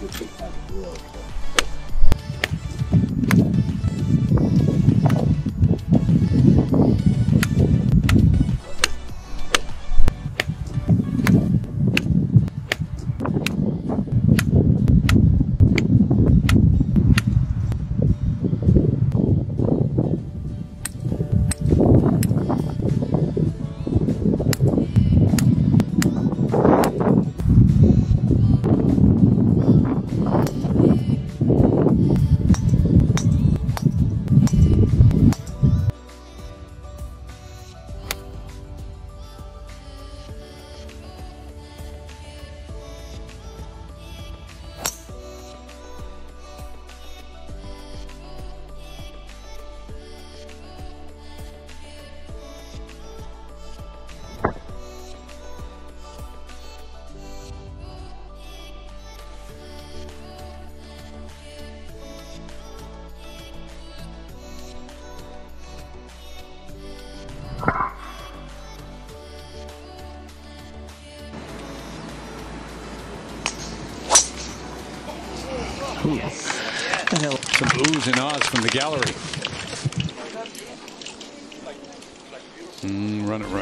This is like real. Hell? Some oohs and ahs from the gallery. Mm, run it right.